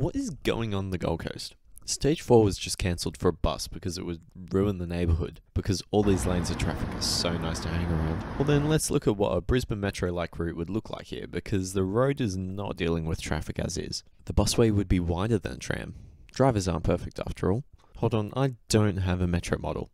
What is going on the Gold Coast? Stage 4 was just cancelled for a bus because it would ruin the neighbourhood, because all these lanes of traffic are so nice to hang around. Well, then let's look at what a Brisbane Metro like route would look like here, because the road is not dealing with traffic as is. The busway would be wider than a tram. Drivers aren't perfect after all. Hold on, I don't have a Metro model.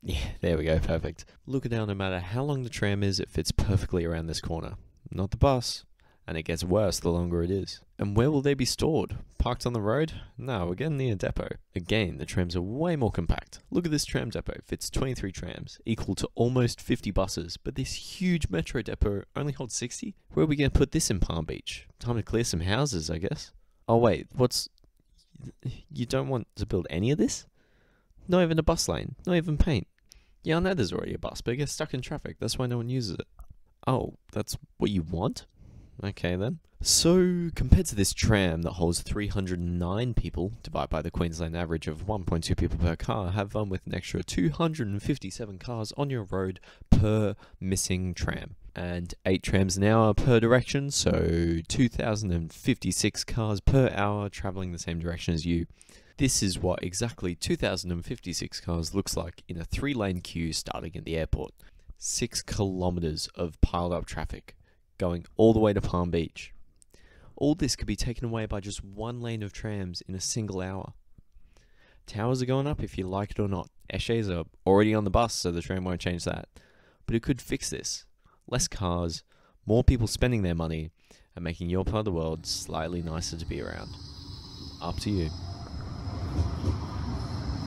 Yeah, there we go, perfect. Look at how no matter how long the tram is, it fits perfectly around this corner. Not the bus, and it gets worse the longer it is. And where will they be stored? Parked on the road? No, we're near a depot. Again, the trams are way more compact. Look at this tram depot, fits 23 trams, equal to almost 50 buses, but this huge metro depot only holds 60? Where are we going to put this in Palm Beach? Time to clear some houses, I guess. Oh wait, what's... You don't want to build any of this? Not even a bus lane, not even paint. Yeah, I know there's already a bus, but it gets stuck in traffic, that's why no one uses it. Oh, that's what you want? Okay then. So, compared to this tram that holds 309 people, divided by the Queensland average of 1.2 people per car, have fun with an extra 257 cars on your road per missing tram. And 8 trams an hour per direction, so 2,056 cars per hour travelling the same direction as you. This is what exactly 2,056 cars looks like in a three lane queue starting at the airport. Six kilometres of piled up traffic going all the way to Palm Beach. All this could be taken away by just one lane of trams in a single hour. Towers are going up if you like it or not. Esches are already on the bus, so the tram won't change that. But it could fix this. Less cars, more people spending their money, and making your part of the world slightly nicer to be around. Up to you.